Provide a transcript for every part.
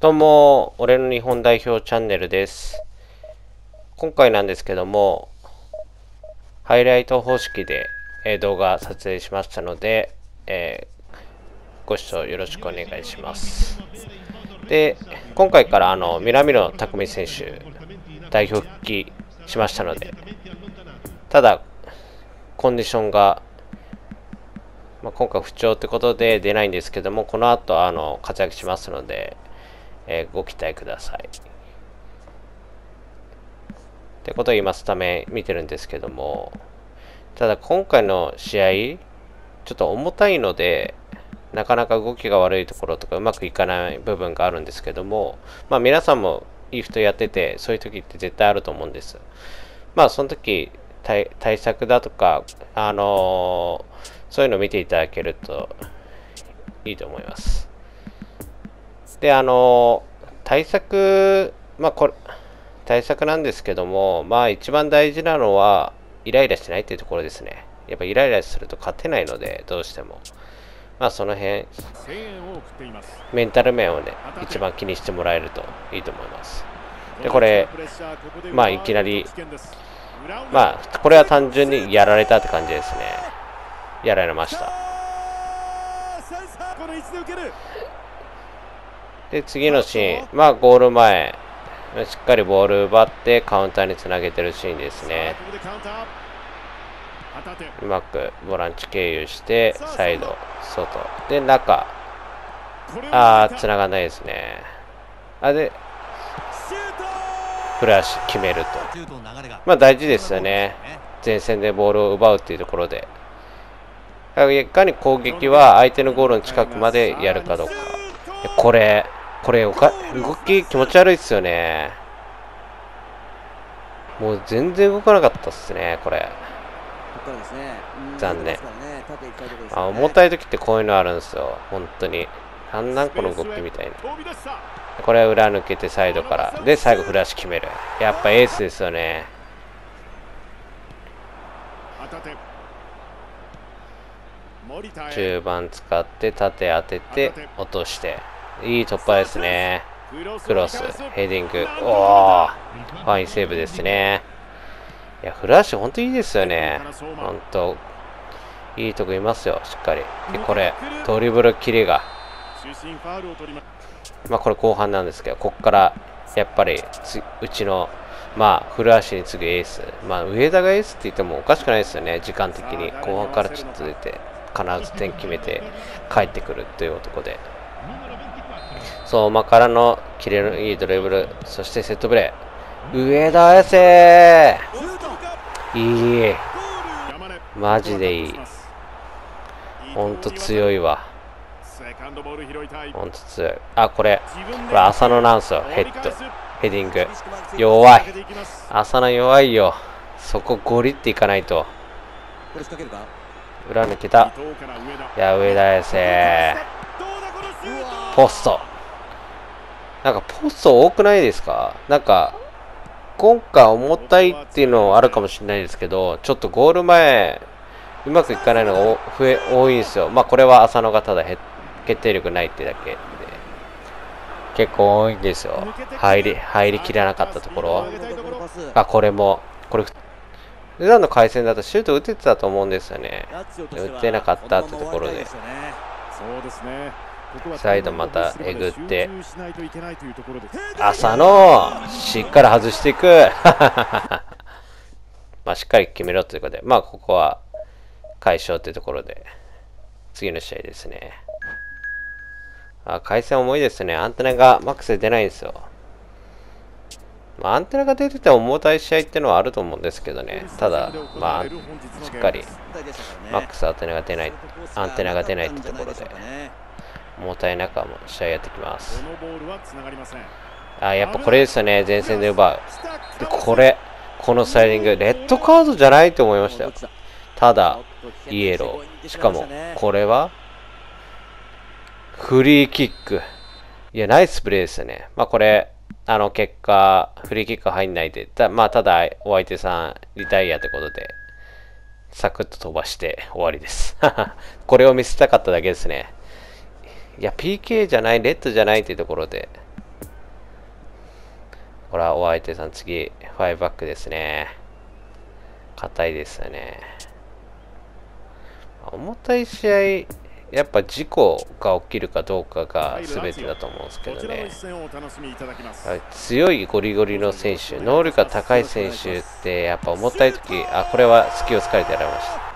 どうも、俺の日本代表チャンネルです。今回なんですけども、ハイライト方式で、え動画撮影しましたので、えーご視聴よろしくお願いします。で、今回からあの南野拓実選手、代表復帰しましたので、ただ、コンディションがまあ、今回不調ってことで出ないんですけども、この後あの活躍しますので、えーご期待ください。ってことを言いますため見てるんですけども、ただ今回の試合、ちょっと重たいので、なかなか動きが悪いところとかうまくいかない部分があるんですけども、まあ皆さんもリフトやってて、そういう時って絶対あると思うんです。まあその時対対策だとか、あのーそういうのを見ていただけるといいと思います。で、あのー対策、まあこれ、対策なんですけども、まあ一番大事なのは、イライラしないっていうところですね。やっぱイライラすると勝てないので、どうしても。まあその辺、メンタル面をね、一番気にしてもらえるといいと思います。でこれまあいきなりまあ、これは単純にやられたって感じですね。やられました。で、次のシーン、まあゴール前、しっかりボール奪ってカウンターにつなげてるシーンですね。うまくボランチ経由して、サイド、外。で、中。あー、つながないですね。あ、で、フラッシュ決めると。まあ大事ですよね。前線でボールを奪うっていうところで。いかに攻撃は相手のゴールの近くまでやるかどうか。これ、これおか、動き気持ち悪いっすよね。もう全然動かなかったっすね、これ。残念あね重たい時ってこういうのあるんですよ、本当に。なんなんこの動きみたいな。飛び出したこれは裏抜けてサイドから。で、最後フラッシュ決める。やっぱエースですよね。中盤使って縦当てて落として。いい突破ですね。クロス、ヘディング。おー、ファインセーブですね。いや、フラッシュ本当いいですよね。本当いいとこいますよ、しっかり。で、これ、ドリブルキレが。まあ、これ後半なんですけど、ここから、やっぱりつ、うちの、まあ、古橋に次ぐエース。まあ、上田がエースって言ってもおかしくないですよね、時間的に。後半からちょっと出て、必ず点決めて帰ってくるという男で。相馬からのキレのいいドリブル、そしてセットプレー。上田綺世いい。マジでいい。ほんと強いわ。セカンドボール拾いたいほんと強い。あ、これ、これ浅野なんすよ、ヘッド。ヘディング。弱い。浅野弱いよ。そこゴリっていかないと。裏抜けた。いや、上田綺世。ポスト。なんかポスト多くないですか？なんか、今回重たいっていうのはあるかもしれないですけど、ちょっとゴール前、うまくいかないのが増え多いんですよ。まあこれは浅野がただ決定力ないってだけで。結構多いんですよ。入り、入りきらなかったところ。あ、これも、これ、普段の回戦だとシュート打ててたと思うんですよね。打てなかったってところでそうですねサイドまたえぐって浅野、しっかり外していく。まあ、しっかり決めろということで、まあ、ここは解消というところで、次の試合ですね。あ、回線重いですね。アンテナがマックスで出ないんですよ。まあ、アンテナが出てて重たい試合っていうのはあると思うんですけどね。ただ、まあ、しっかりマックスアンテナが出ない、アンテナが出ないってところで、重たい中も試合やってきます。あ、やっぱこれですよね。前線で奪う。で、これ、このスライディング、レッドカードじゃないと思いましたよ。ただ、イエロー。しかも、これは、フリーキック。いや、ナイスプレーですよね。まあこれ、あの結果、フリーキック入んないで、たまあただ、お相手さん、リタイアってことで、サクッと飛ばして終わりです。これを見せたかっただけですね。いや、PK じゃない、レッドじゃないっていうところで、ほら、お相手さん次、5バックですね。硬いですよね。重たい試合、やっぱ事故が起きるかどうかが全てだと思うんですけどね。強いゴリゴリの選手、能力が高い選手ってやっぱ重たい時、あ、これは隙を突かれてやられました。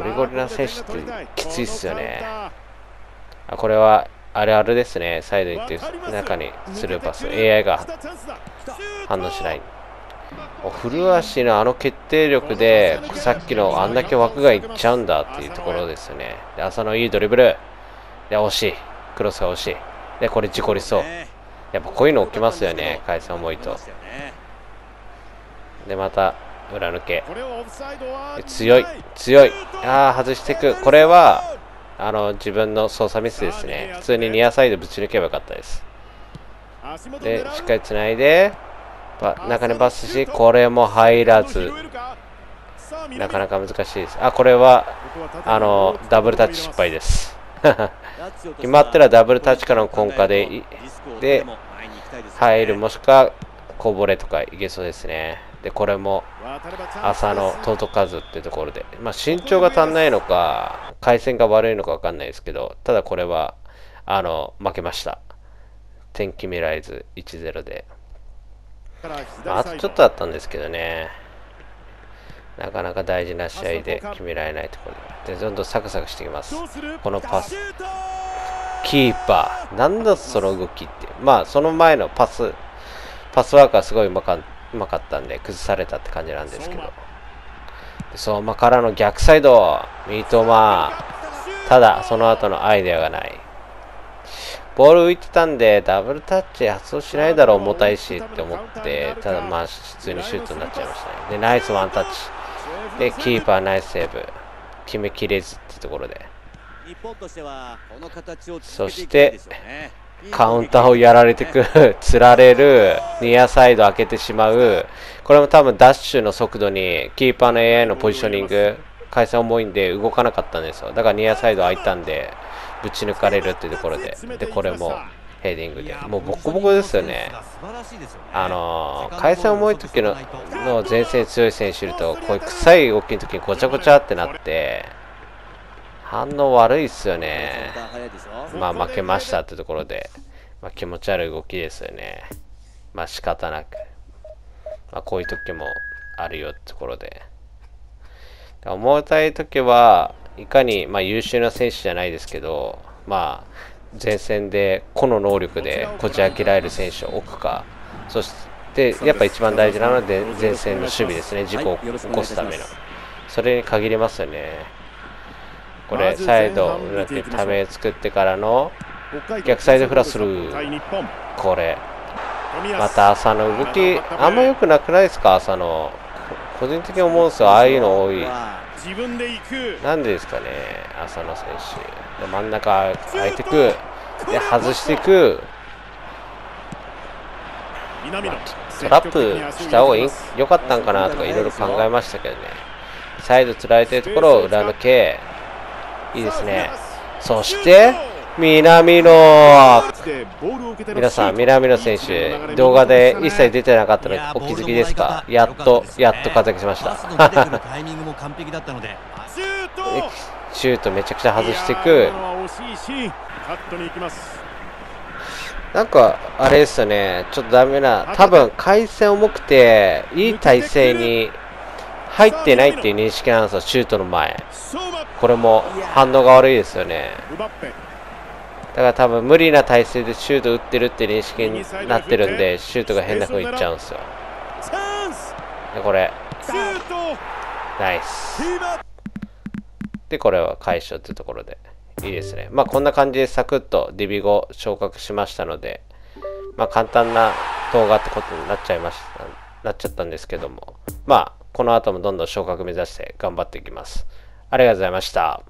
ゴリゴリな選手ってきついっすよね。あ、これはあれあるですね。サイドに行って中にスルーパス。AI が反応しない。古足のあの決定力でさっきのあんだけ枠がいっちゃうんだっていうところですよね。で、朝のいいドリブル。で、惜しい。クロスが惜しい。で、これ事故りそう。やっぱこういうの起きますよね。回線重いと。で、また裏抜け。強い。強い。ああ、外していく。これは、あの、自分の操作ミスですね。普通にニアサイドぶち抜けばよかったです。で、しっかりつないで、中にパスし、これも入らず、なかなか難しいです。あ、これは、あの、ダブルタッチ失敗です。決まったらダブルタッチからの根下で、で、入る、もしくは、こぼれとかいけそうですね。で、これも、朝の届かずっていうところで、まあ、身長が足んないのか、回線が悪いのか分かんないですけど、ただこれは、あの、負けました。天気ミライズ1-0で。まあ、とちょっとだったんですけどね。なかなか大事な試合で決められないところで。どんどんサクサクしていきます。このパス。キーパー。なんだその動きって。まあ、その前のパス、パスワークはすごいうまかうまかったんで、崩されたって感じなんですけど。相馬からの逆サイド。三笘。ただ、その後のアイデアがない。ボール浮いてたんで、ダブルタッチ発動しないだろう、重たいしって思って、ただまあ、普通にシュートになっちゃいましたね。で、ナイスワンタッチ。で、キーパーナイスセーブ。決めきれずってところで。そして、カウンターをやられてく、つられる、ニアサイド開けてしまう。これも多分ダッシュの速度に、キーパーの AI のポジショニング、回線重いんで動かなかったんですよ。だからニアサイド開いたんで、ぶち抜かれるっていうところで、で、これもヘディングで、もうボコボコですよね。あのー、回線重い時のの前線強い選手いると、こういう臭い動きの時にごちゃごちゃってなって、反応悪いっすよね。まあ負けましたってところで、まあ、気持ち悪い動きですよね。まあ仕方なく。まあこういう時もあるよってところで。重たい時は、いかに、まあ、優秀な選手じゃないですけど、まあ、前線で個の能力でこじ開けられる選手を置くか、そしてやっぱ一番大事なのは前線の守備ですね、事故を起こすための。それに限りますよね。これ、サイド、裏手ため作ってからの逆サイドフラスルー。これ、また朝の動き、あんま良くなくないですか、朝の。個人的に思うんですよ、ああいうの多い。なんでですかね、浅野選手。で真ん中空いてく。で、外していく。まあ、トラップした方がいい？良かったんかなとかいろいろ考えましたけどね。サイドつられてるところを裏抜け。いいですね。そして、南野。皆さん、南野選手、動画で一切出てなかったのお気づきですか？やっと、やっと活躍しました。シュートめちゃくちゃ外していく。なんか、あれですよね、ちょっとダメな、多分回線重くて、いい体勢に入ってないっていう認識なんですよ、シュートの前。これも反応が悪いですよね。だから多分無理な体勢でシュート打ってるって認識になってるんで、シュートが変な風にいっちゃうんですよ。で、これ。ナイス。で、これは解消っていうところで。いいですね。まあこんな感じでサクッとディビ5昇格しましたので、まあ簡単な動画ってことになっちゃいました、なっちゃったんですけども、まあこの後もどんどん昇格目指して頑張っていきます。ありがとうございました。